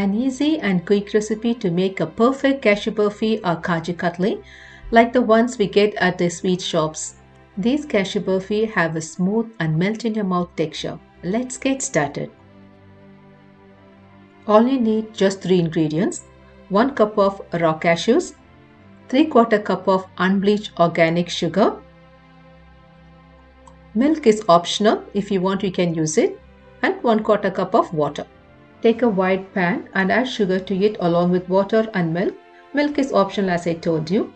An easy and quick recipe to make a perfect cashew burfi or kaju katli like the ones we get at the sweet shops. These cashew burfi have a smooth and melt in your mouth texture. Let's get started. All you need just 3 ingredients. 1 cup of raw cashews, 3 quarter cup of unbleached organic sugar. Milk is optional. If you want you can use it. And 1 quarter cup of water. Take a wide pan and add sugar to it along with water and milk. Milk is optional as I told you.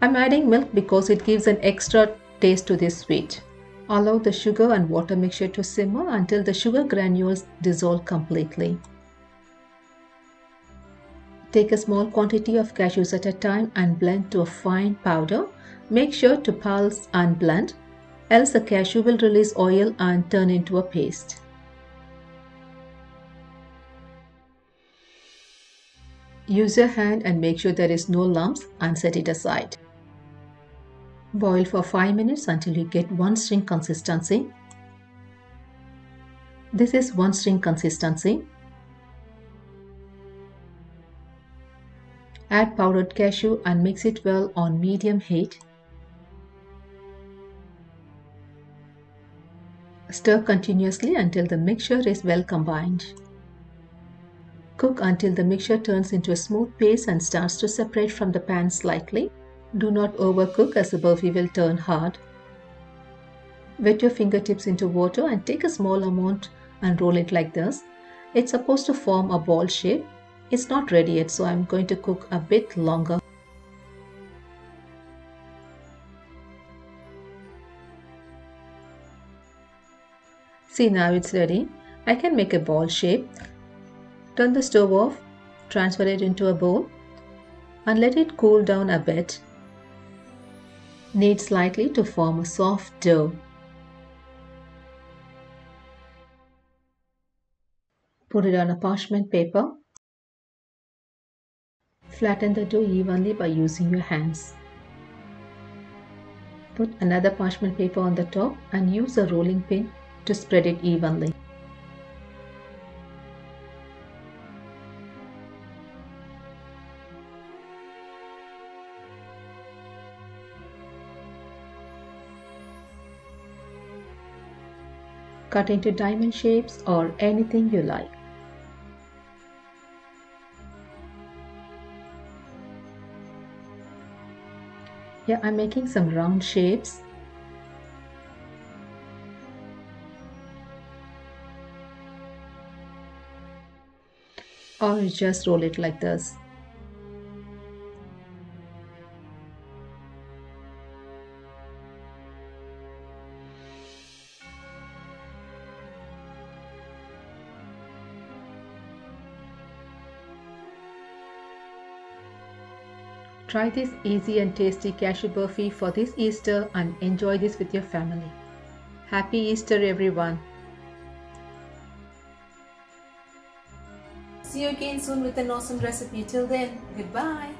I'm adding milk because it gives an extra taste to this sweet. Allow the sugar and water mixture to simmer until the sugar granules dissolve completely. Take a small quantity of cashews at a time and blend to a fine powder. Make sure to pulse and blend, else the cashew will release oil and turn into a paste. Use your hand and make sure there is no lumps and set it aside. Boil for 5 minutes until you get one string consistency. This is one string consistency. Add powdered cashew and mix it well on medium heat. Stir continuously until the mixture is well combined. Cook until the mixture turns into a smooth paste and starts to separate from the pan slightly. Do not overcook as the burfi will turn hard. Wet your fingertips into water and take a small amount and roll it like this. It's supposed to form a ball shape. It's not ready yet so I'm going to cook a bit longer. See now it's ready. I can make a ball shape. Turn the stove off, transfer it into a bowl and let it cool down a bit. Knead slightly to form a soft dough. Put it on a parchment paper. Flatten the dough evenly by using your hands. Put another parchment paper on the top and use a rolling pin to spread it evenly. Cut into diamond shapes or anything you like. Here I'm making some round shapes. Or just roll it like this. Try this easy and tasty cashew burfi for this Easter and enjoy this with your family. Happy Easter everyone! See you again soon with an awesome recipe. Till then, goodbye.